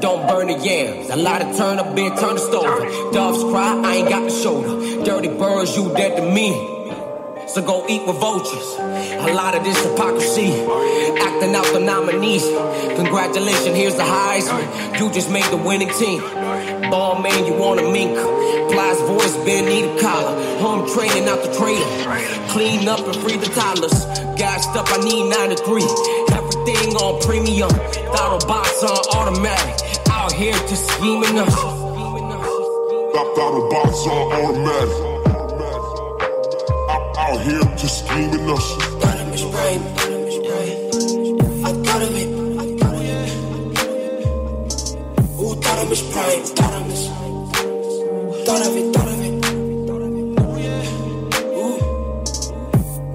Don't burn the yams. A lot of turn up, been turn the stove. Doves cry, I ain't got the shoulder. Dirty birds, you dead to me. So go eat with vultures. A lot of this hypocrisy. Acting out the nominees. Congratulations, here's the Heisman. You just made the winning team. Ball man, you want a mink. Plies voice, Ben need a collar. Home training out the trailer. Clean up and free the toddlers. Gassed up, I need 93. Everything on premium. Throttle box on automatic. Out here just scheming us. Throttle box on automatic. Out, out here just scheming us. Dynamic brain, dynamic brain. I thought of it. Ooh, thought of his brain, thought of his. Thought of it, thought of it. Ooh,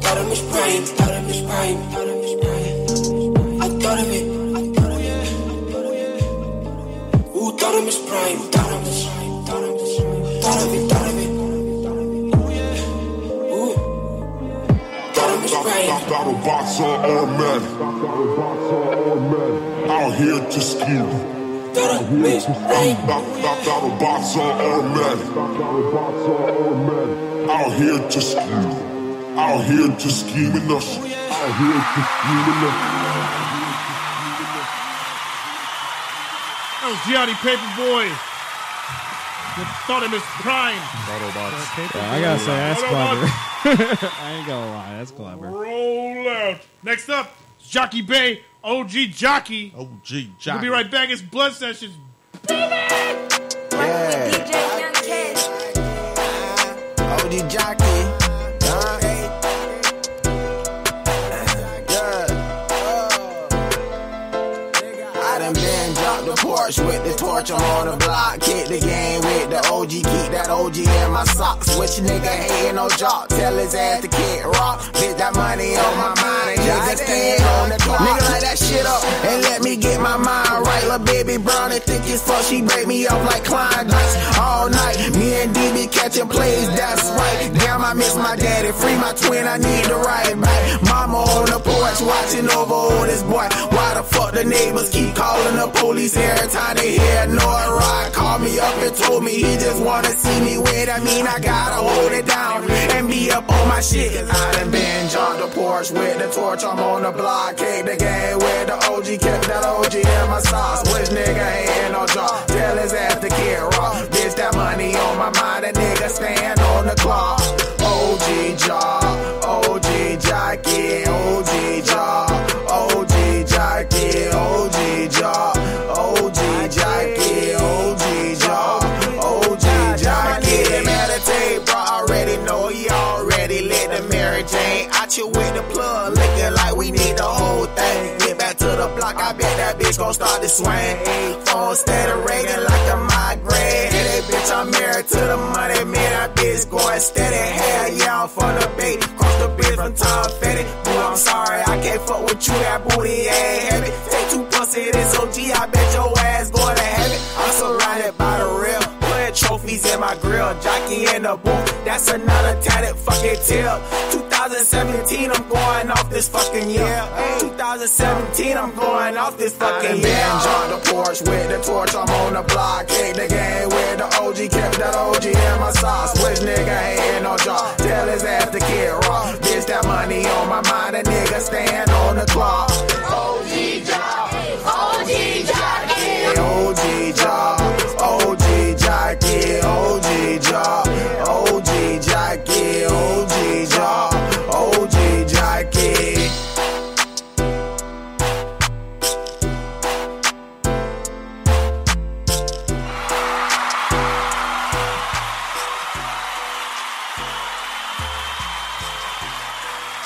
thought of his brain, thought of his brain, thought of it. Ooh, thought of his brain. Throttle box on automatic. Out here just scheming. Thought of his brain. Throttle box on automatic. Out here just scheming. Out here just scheming us. Out here just scheming. That was Gianni Paperboy. The thought of his prime. Yeah, I gotta say that's clever. I ain't gonna lie, that's clever. Roll out. Next up, Jockey Bay, OG Jockey. OG Jockey. We'll be right back. It's Blunt Sessions. Yeah. OG jockey. Dropped the porch with the torch. I'm on the block. Kick the game with the OG. Keep that OG in my socks. Which nigga hating no job? Tell his ass to kick rock. Bitch, that money on my mind. And nigga stand on the clock. Nigga light that shit up and let me get my mind right. Lil' baby brown and thick as fuck. She break me up like Klondikes all night. Me and DB catching plays. That's right. Damn, I miss my daddy. Free my twin. I need the right back. Mama on the porch watching over on this boy. Why the fuck the neighbors keep calling the police every time they hear no ride? Called me up and told me he just wanna see me win. I mean, I gotta hold it down and be up on my shit. I done been on the porch with the torch. I'm on the block. Kick the game with the OG. Kept that OG in my sauce. Which nigga ain't no job? Tell his ass to get raw. Bitch, that money on my mind. That nigga stand on the clock. OG job. OG jockey. OG job. That bitch gon' start to swing. Phone steady ringing like a migraine. Hey, bitch, I'm married to the money, man. I bitch going steady. Hell yeah, I'm from the In the booth. That's another tatted fucking tip. 2017, I'm going off this fucking year. 2017, I'm going off this fucking year. on the porch with the torch. I'm on the block. Kick the game with the OG. Kept that OG in my sauce. Which nigga ain't no job? Tell his ass to get raw. Bitch, that money on my mind. A nigga stand on the clock.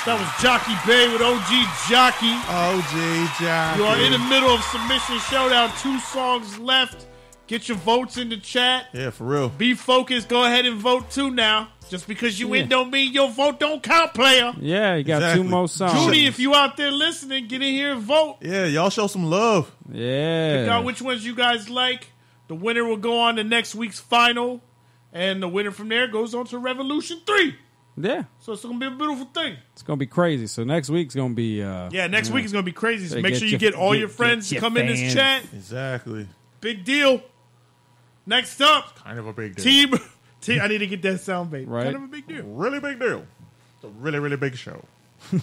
That was Jockey Bay with OG Jockey. OG Jockey. You are in the middle of submission showdown. Two songs left. Get your votes in the chat. Yeah, for real. Be focused. Go ahead and vote too now. Just because you Yeah. in don't mean your vote don't count, player. Yeah, you got Exactly. two more songs. Judy, if you out there listening, get in here and vote. Yeah, y'all show some love. yeah. Pick out which ones you guys like. The winner will go on to next week's final, and the winner from there goes on to Revolution Three. Yeah, So it's gonna be a beautiful thing. it's gonna be crazy. So next week's gonna be. Uh, Yeah, next week is gonna be crazy. So So make sure you your- get all get- your friends to your come in this chat. Exactly. Big deal. Next up, Kind of a big deal. team. team I need to get that sound bait. Right. Kind of a big deal. Really big deal. It's a really, really big show.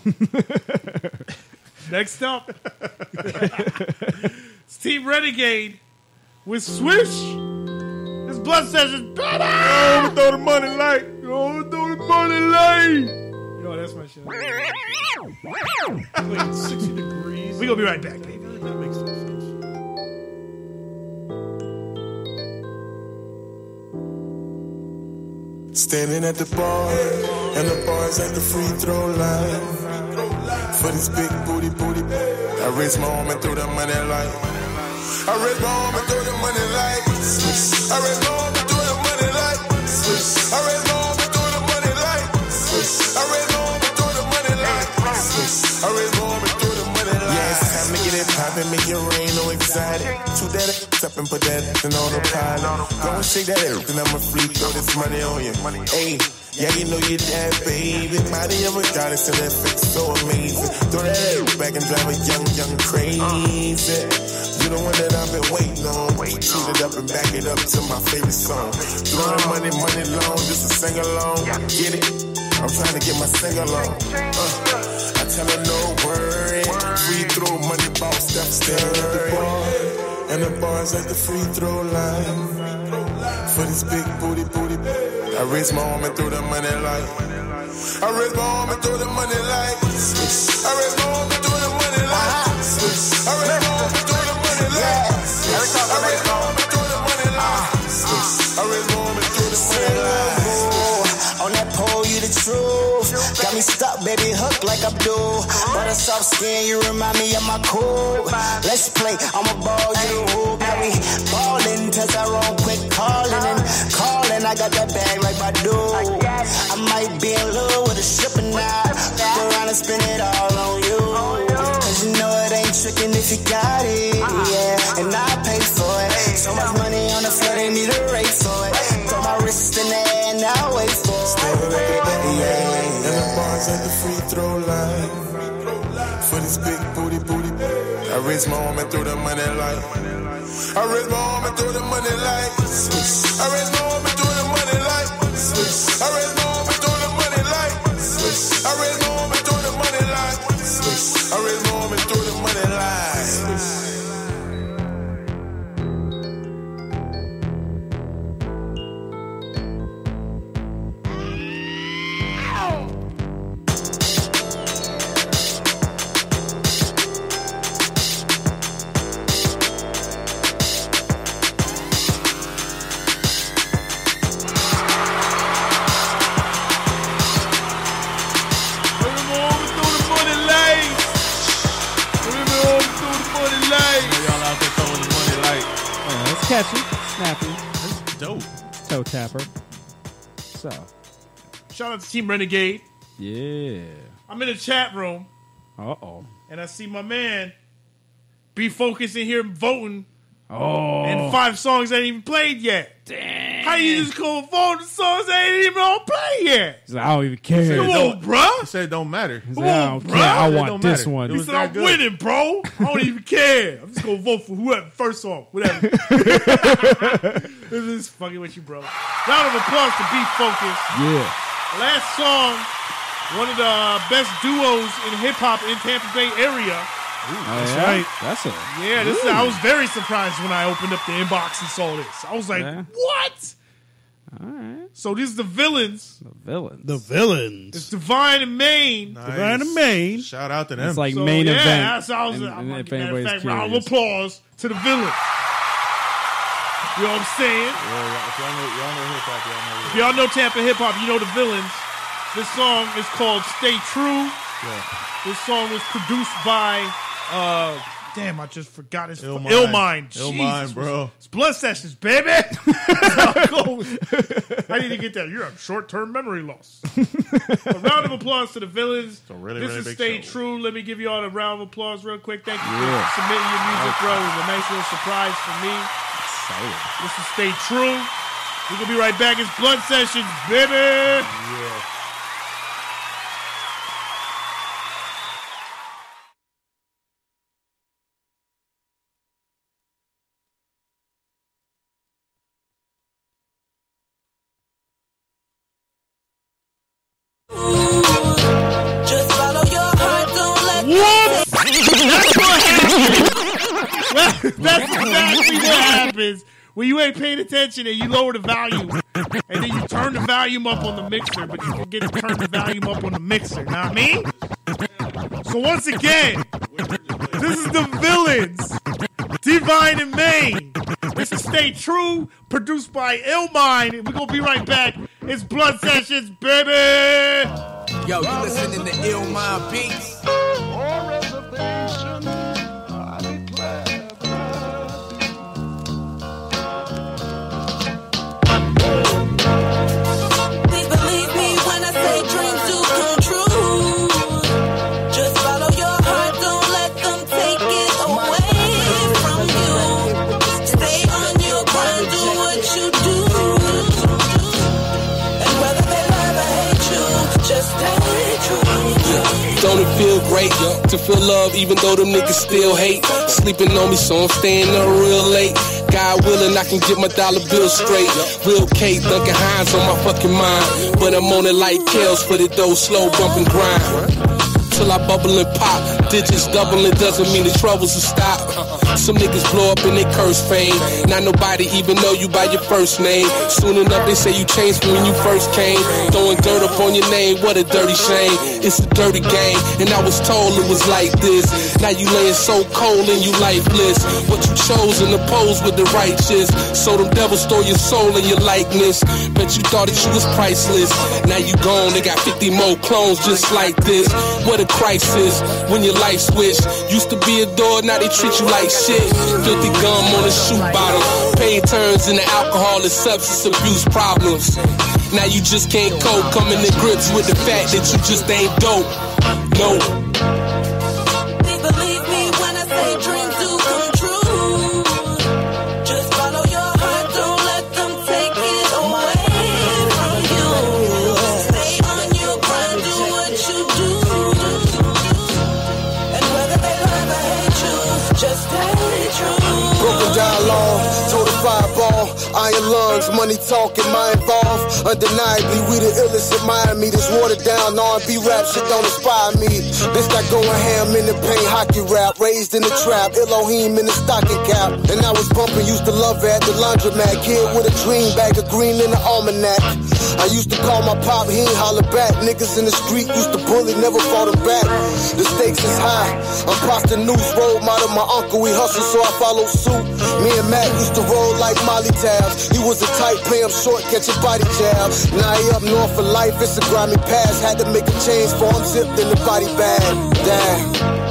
Next up, it's Team Renegade with Swish. This Blunt session. Oh, throw the money light. Oh, throw the money lane. Yo, that's my shit. Like 60 degrees. We gonna be right back, baby. That makes no sense. Standing at the bar, and the bar's at the free throw line. For this big booty booty, I raise my arm and throw the money like. I raise my arm and throw the money like. I raise my arm and throw the money like. I raise Up and put that in autopilot. Go and shake that ass, and I'ma free throw this money on you. Hey. Yeah, you know you're that baby. Body of a goddess and that face so amazing. Throw that ass back and drive a young, young crazy. You the one that I've been waiting on. Shoot it up and back it up to my favorite song. Throwing money, money long, just a sing along. Get it? I'm trying to get my sing along. Uh, I tell her no worry. Free throw money ball step at the. And the bar's at the free throw line. For this big booty booty. I raise my arm and throw the money like. I raise my arm and throw the money like. I raise my arm and throw the money like. I raise me stuck, baby, hooked like Abdul. Butter soft skin, you remind me of my cool. Let's play, I'ma ball you the hoop. Now we ballin', Tessarone, quick callin' and callin'. I got that bag like Badu. I might be in love with a shipping now. Fuck around and spend it all on you. Cause you know it ain't trickin' if you got it. Raise my arm and throw the money like. I raise my arm and throw the money like. I raise my arm and throw the money like. I raise So, Shout out to Team Renegade. yeah. I'm in the chat room Uh oh. and I see my man be focused in here voting, Oh. and five songs ain't even played yet. How you just go vote the songs that ain't even on play yet? He's like, I don't even care. Come on, bruh. He said it don't matter. He's Come like, I don't bruh. care. I It want don't this matter. one. It He was said, that I'm good. winning, bro. I don't even care. I'm just gonna vote for whoever first song, whatever. this is fucking with you, bro. Round of applause to Be Focused. yeah. Last song, one of the best duos in hip hop in Tampa Bay area. Oh, yeah? right. That's a Yeah, this I was very surprised when I opened up the inbox and saw this. I was like, Yeah. what? all right. So these are the villains. The villains. The villains. It's Divine and Maine. Nice. Divine and Maine. Shout out to them. it's like So, main yeah, event. That's how I was, And- I'm and like, if matter anybody's fact, round of applause to the villains. You know what I'm saying? Yeah, y'all- if y'all know, y'all know hip hop, y'all know. If y'all know Tampa hip hop, you know the villains. This song is called Stay True. Yeah. This song was produced by uh damn, I just forgot his Illmind. Illmind. Illmind, Jesus. bro. It's Blunt Sessions, baby. I need to get that. You're a short-term memory loss. a round of applause to the villains. really, this really is Stay show. True. Let me give you all a round of applause real quick. Thank you Yeah. for submitting your music, bro. It was a nice little surprise for me. Excited. This is Stay True. We're gonna be right back. It's Blunt Sessions, baby. Yeah. Happens when you ain't paying attention and you lower the volume, and then you turn the volume up on the mixer, but you forget to turn the volume up on the mixer. Know what I mean? So once again, this is the villains, Divine and Maine. This is Stay True, produced by Illmind, and we're gonna be right back. It's Blunt Sessions, baby. Yo, you listening to Ill Mind Beats? To feel love even though them niggas still hate? Sleeping on me, so I'm staying up real late. God willing, I can get my dollar bill straight. Real K, Duncan Hines on my fucking mind. But I'm on it like Kales for the dough, slow bump and grind. Till I bubble and pop. Digits doubling doesn't mean the troubles will stop. Some niggas blow up and they curse fame. Not nobody even know you by your first name. Soon enough, they say you changed from when you first came. Throwing dirt up on your name, what a dirty shame. It's a dirty game, and I was told it was like this. Now you laying so cold and you lifeless. What you chose in the pose with the righteous. So them devils stole your soul and your likeness. Bet you thought that you was priceless. Now you gone, they got 50 more clones just like this. What a crisis when your life switched. Used to be adored, now they treat you like shit. Filthy gum on a shoe bottle. Pain turns into alcohol and substance abuse problems. Now you just can't cope, coming to grips with the fact that you just ain't dope. No. Money talking. Undeniably, we the illest in Miami. This watered down R&B rap shit don't inspire me. Bitch got going ham in the paint, hockey rap, raised in the trap, Elohim in the stocking cap. And I was bumping, used to love at the laundromat. Kid with a dream bag of green in the almanac. I used to call my pop, he ain't holler back. Niggas in the street used to bully, never fought him back. The stakes is high. I'm Pasta News, role model, my uncle, we hustle, so I follow suit. Me and Matt used to roll like Molly tabs. He was a tight play, I'm short, catch a body jab. Now he up north for life, it's a grimy past. Had to make a change for him, zipped in the body bag. Damn.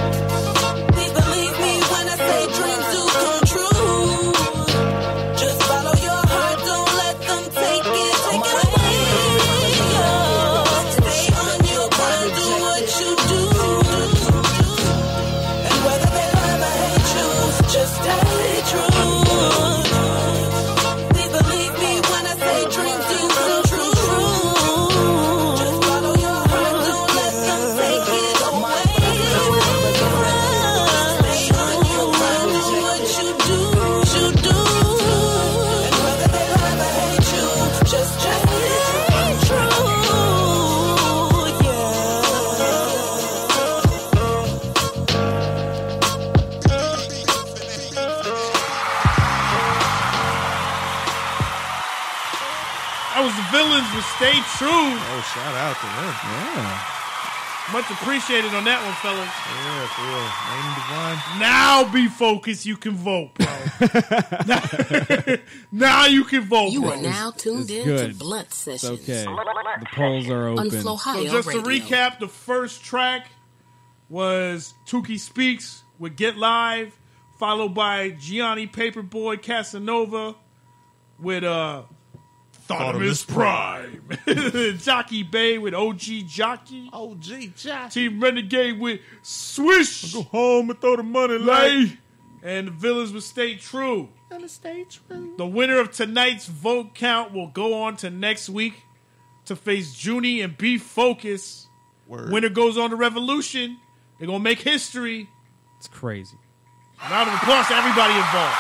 Stay True. Oh, shout out to them. Yeah. Much appreciated on that one, fellas. Yeah, for real. Main Divine. Now be focused. You can vote, bro. now you can vote. You bro. are now tuned in good. to Blunt It's Sessions. okay. The polls are open. So just to Radio. recap, the first track was Tukey Speaks with Get Live, followed by Gianni Paperboy Casanova with uh Thoughtimus Prime. Jockey Bay with OG Jockey. OG Josh. Team Renegade with Swish. Go home and throw the money Lay. And the Villains will stay true. Gonna stay true. The winner of tonight's vote count will go on to next week to face Junie and B Focus. Word. Winner goes on to Revolution. They're gonna make history. It's crazy. Round of applause to everybody involved.